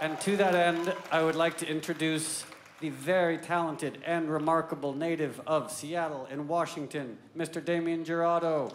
And to that end, I would like to introduce the very talented and remarkable native of Seattle in Washington, Mr. Damien Jurado.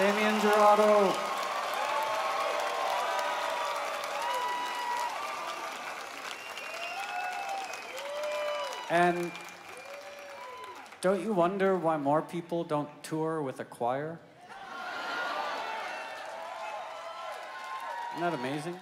Dan Jurado. And don't you wonder why more people don't tour with a choir? Isn't that amazing?